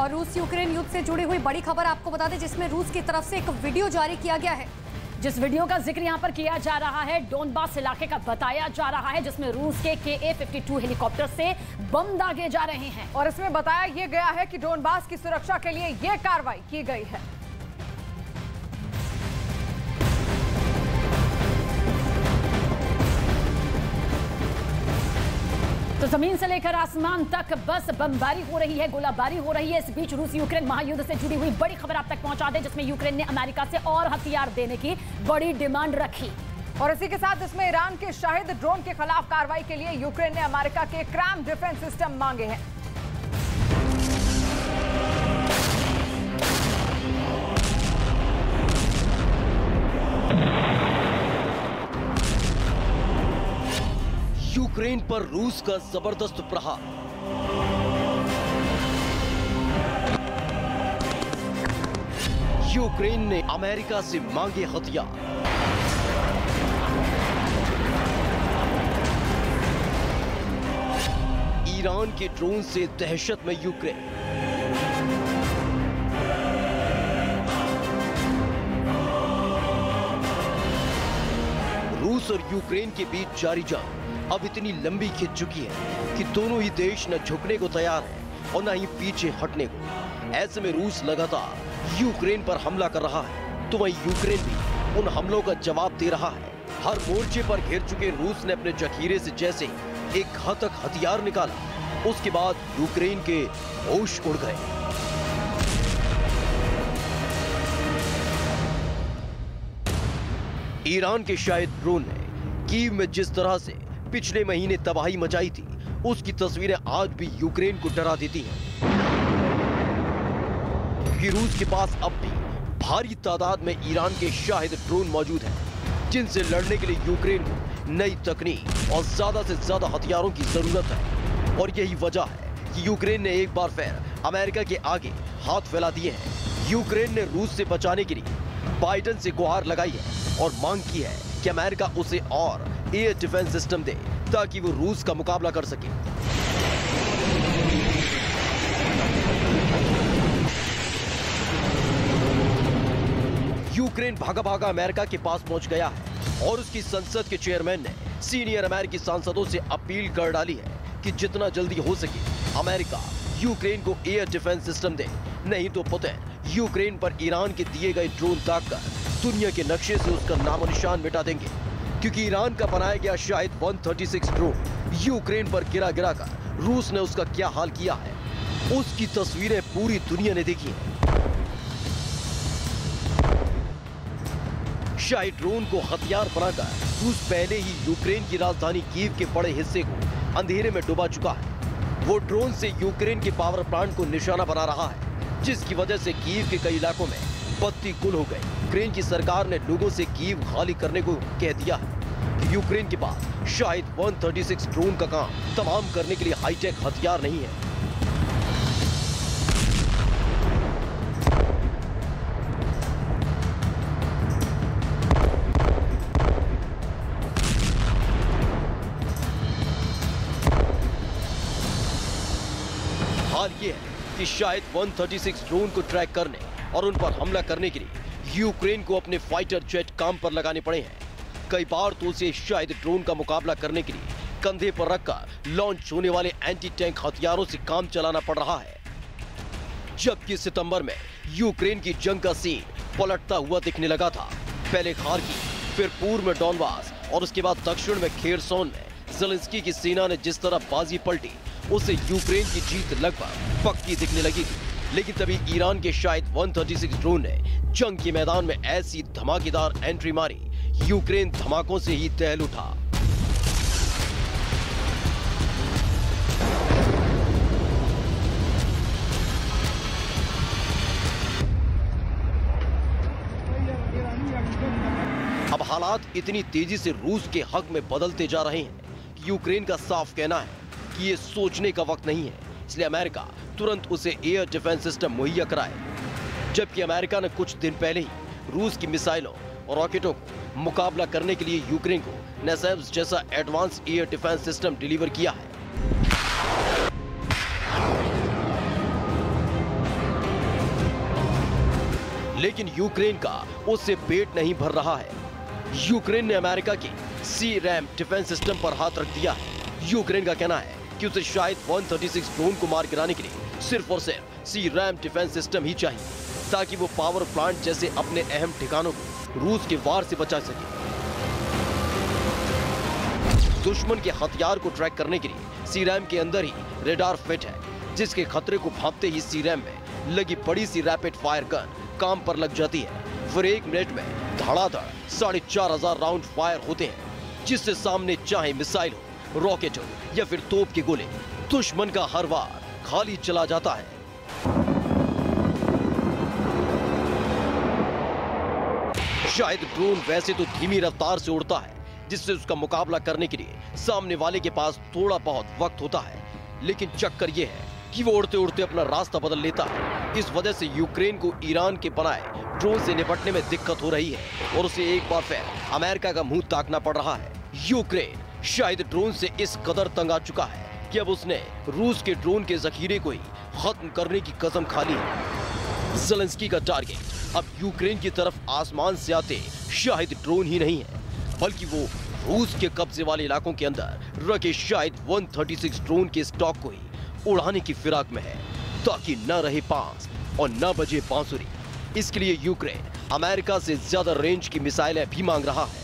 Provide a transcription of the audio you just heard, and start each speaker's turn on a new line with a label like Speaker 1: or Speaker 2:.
Speaker 1: और रूस यूक्रेन युद्ध से जुड़ी हुई बड़ी खबर आपको बता दें जिसमें रूस की तरफ़ से एक वीडियो जारी किया गया है।
Speaker 2: जिस वीडियो का ज़िक्र यहाँ पर किया जा रहा है डोनबास इलाके का बताया जा रहा है जिसमें रूस के के ए फिफ्टी टू हेलीकॉप्टर से बम दागे जा रहे हैं।
Speaker 3: और इसमें बताया यह गया है कि डोनबास की सुरक्षा के लिए यह कार्रवाई की गई है।
Speaker 2: ज़मीन से लेकर आसमान तक बस बमबारी हो रही है, गोलाबारी हो रही है। इस बीच रूस यूक्रेन महायुद्ध से जुड़ी हुई बड़ी खबर आप तक पहुँचा दें, जिसमें यूक्रेन ने अमेरिका से और हथियार देने की बड़ी डिमांड रखी।
Speaker 3: और इसी के साथ इसमें ईरान के शाहिद ड्रोन के खिलाफ कार्रवाई के लिए यूक्रेन ने अमेरिका के क्रैम डिफेंस सिस्टम मांगे हैं।
Speaker 4: यूक्रेन पर रूस का ज़बरदस्त प्रहार। यूक्रेन ने अमेरिका से मांगे हथियार। ईरान के ड्रोन से दहशत में यूक्रेन। रूस और यूक्रेन के बीच जारी जंग अब इतनी लंबी खिंच चुकी है कि दोनों ही देश न झुकने को तैयार है और न ही पीछे हटने को। ऐसे में रूस लगातार यूक्रेन पर हमला कर रहा है तो वही यूक्रेन भी उन हमलों का जवाब दे रहा है। हर मोर्चे पर घेर चुके रूस ने अपने जखीरे से जैसे एक घातक हथियार निकाला, उसके बाद यूक्रेन के होश उड़ गए। ईरान के शायद ड्रोन ने कीव में जिस तरह से पिछले महीने तबाही मचाई थी। उसकी तस्वीरें आज भी यूक्रेन को डरा देती हैं। क्योंकि रूस के पास अब भी भारी तादाद में ईरान के शाहिद ड्रोन मौजूद हैं, जिनसे लड़ने के लिए यूक्रेन को नई तकनीक और ज़्यादा से ज़्यादा हथियारों की ज़रूरत है। और यही वजह है कि यूक्रेन ने एक बार फिर अमेरिका के आगे हाथ फैला दिए हैं। यूक्रेन ने रूस से बचाने के लिए बाइडन से गुहार लगाई है और मांग की है कि अमेरिका उसे और एयर डिफेंस सिस्टम दे, ताकि वो रूस का मुकाबला कर सके। यूक्रेन भागा भागा अमेरिका के पास पहुँच गया है और उसकी संसद के चेयरमैन ने सीनियर अमेरिकी सांसदों से अपील कर डाली है कि जितना जल्दी हो सके, अमेरिका यूक्रेन को एयर डिफेंस सिस्टम दे। नहीं तो पुतिन यूक्रेन पर ईरान के दिए गए ड्रोन दागकर दुनिया के नक्शे से उसका नामो निशान मिटा देंगे। क्योंकि ईरान का बनाया गया शायद 136 ड्रोन यूक्रेन पर गिरा गिरा कर रूस ने उसका क्या हाल किया है? उसकी तस्वीरें पूरी दुनिया ने देखी हैं। शाही ड्रोन को हथियार बनाकर रूस पहले ही यूक्रेन की राजधानी कीव के बड़े हिस्से को अंधेरे में डुबा चुका है। वो ड्रोन से यूक्रेन के पावर प्लांट को निशाना बना रहा है, जिसकी वजह से कीव के कई इलाकों में बत्ती गुल हो गई यूक्रेन की सरकार ने लोगों से कीव खाली करने को कह दिया। है यूक्रेन के पास शायद 136 ड्रोन का काम तमाम करने के लिए हाईटेक हथियार नहीं है। हाल ये है कि शायद 136 ड्रोन को ट्रैक करने और उन पर हमला करने के लिए यूक्रेन को अपने फाइटर जेट काम पर लगाने पड़े हैं। कई बार तो उसे शायद ड्रोन का मुकाबला करने के लिए कंधे पर रखकर लॉन्च होने वाले एंटी टैंक हथियारों से काम चलाना पड़ रहा है। जबकि सितंबर में यूक्रेन की जंग का सीन पलटता हुआ दिखने लगा था। पहले खारकी फिर पूर्व में डॉनबास और उसके बाद दक्षिण में खेरसोन में जेलेंस्की की सेना ने जिस तरह बाजी पलटी उससे यूक्रेन की जीत लगभग पक्की दिखने लगी थी। लेकिन तभी ईरान के शायद 136 ड्रोन ने जंग के मैदान में ऐसी धमाकेदार एंट्री मारी। यूक्रेन धमाकों से ही दहल उठा। अब हालात इतनी तेज़ी से रूस के हक में बदलते जा रहे हैं कि यूक्रेन का साफ़ कहना है कि ये सोचने का वक्त नहीं है, इसलिए अमेरिका तुरंत उसे एयर डिफेंस सिस्टम मुहैया कराए। जबकि अमेरिका ने कुछ दिन पहले ही रूस की मिसाइलों और रॉकेटों को मुकाबला करने के लिए यूक्रेन को नेसेव्स जैसा advance air defence system deliver किया है। लेकिन यूक्रेन का उससे पेट नहीं भर रहा है। यूक्रेन ने अमेरिका के सी रैम डिफेंस सिस्टम पर हाथ रख दिया है। यूक्रेन का कहना है कि उसे शायद 136 ड्रोन को मार गिराने के लिए सिर्फ़ और सिर्फ़ सी रैम डिफेंस सिस्टम ही चाहिए, ताकि वो पावर प्लांट जैसे अपने अहम ठिकानों को रूस के वार से बचा सके। दुश्मन के हथियार को ट्रैक करने के लिए सीरैम के अंदर ही रेडार फिट है, जिसके खतरे को भापते ही सी रैम में लगी बड़ी सी रैपिड फायर गन काम पर लग जाती है। फिर एक मिनट में धड़ाधड़ साढ़े चार हज़ार राउंड फायर होते हैं, जिससे सामने चाहे मिसाइल हो रॉकेट या फिर तोप के गोले। दुश्मन का हर वार खाली चला जाता है। शायद ड्रोन वैसे तो धीमी रफ्तार से उड़ता है, जिससे उसका मुकाबला करने के लिए सामने वाले के पास थोड़ा बहुत वक्त होता है। लेकिन चक्कर यह है कि वो उड़ते उड़ते अपना रास्ता बदल लेता है। इस वजह से यूक्रेन को ईरान के बनाए ड्रोन से निपटने में दिक्कत हो रही है और उसे एक बार फिर अमेरिका का मुँह ताकना पड़ रहा है। यूक्रेन शायद ड्रोन से इस कदर तंग आ चुका है कि अब उसने रूस के ड्रोन के जखीरे को ही खत्म करने की कसम खा ली। है जेलेंस्की का टारगेट, अब यूक्रेन की तरफ़ आसमान से आते शायद ड्रोन ही नहीं है, बल्कि वो रूस के कब्जे वाले इलाकों के अंदर रखे शायद 136 ड्रोन के स्टॉक को ही उड़ाने की फिराक में है, ताकि न रहे पास और न बजे बांसुरी। इसके लिए यूक्रेन अमेरिका से ज़्यादा रेंज की मिसाइलें भी मांग रहा है।